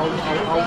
au, au, au.